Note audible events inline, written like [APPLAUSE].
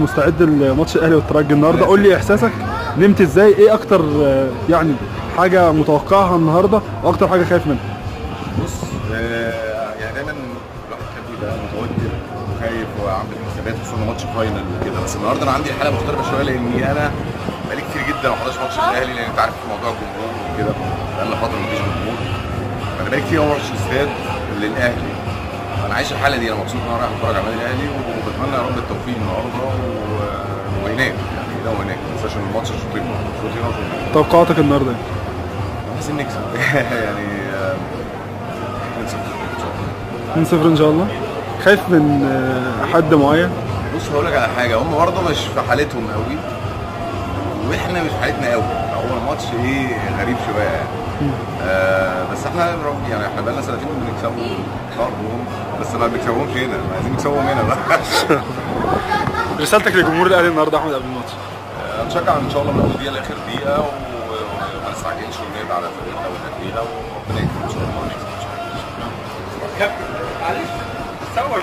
مستعد لماتش الأهلي والترجي النهارده. قول لي إحساسك نمت إزاي؟ إيه أكتر يعني حاجة متوقعها النهارده؟ وأكتر حاجة خايف منها؟ بص آه، يعني دايما الواحد كان بيبقى متوتر وخايف وعامل حسابات خصوصا ماتش final وكده. بس النهارده أنا عندي حالة مختلفة شوية لأني أنا بقالي كتير جدا ما حضرتش ماتش الأهلي لأن أنت عارف موضوع الجمهور وكده. بقالنا فترة مفيش جمهور. فانا بقالي كتير ما رحتش استاد للأهلي. أنا عايش الحاله دي أنا مبسوط ان أنا رايح اتفرج على النادي الاهلي وبتمنى يا رب التوفيق النهارده و- وهناك يعني هنا وهناك ما تنساش إن الماتش شوط هنا وشوط هنا توقعاتك النهارده؟ عايزين نكسب. [LAUGHS] يعني آه، 2-0 إن شاء الله. 2-0 إن شاء الله؟ خايف من آه، حد معين؟ بص هقول لك على حاجة هم برضه مش في حالتهم قوي وإحنا مش في حالتنا قوي. هو الماتش إيه غريب شوية. يعني آه بس إحنا رب- يعني إحنا بقالنا سنتين بنكسبهم. برضه بس ما بنكسبهمش هنا. ما عايزين نكسبهم هنا بقى. [LAUGHS] رسالتك لجمهور الأهلي النهارده أحمد قبل الماتش. آه، نشجع إن شاء الله من اول دقيقة لاخر دقيقه وما نستعجلش ونقضي على فرقتنا ونهديها وربنا يكرم إن شاء الله. ونكسب ان شاء الله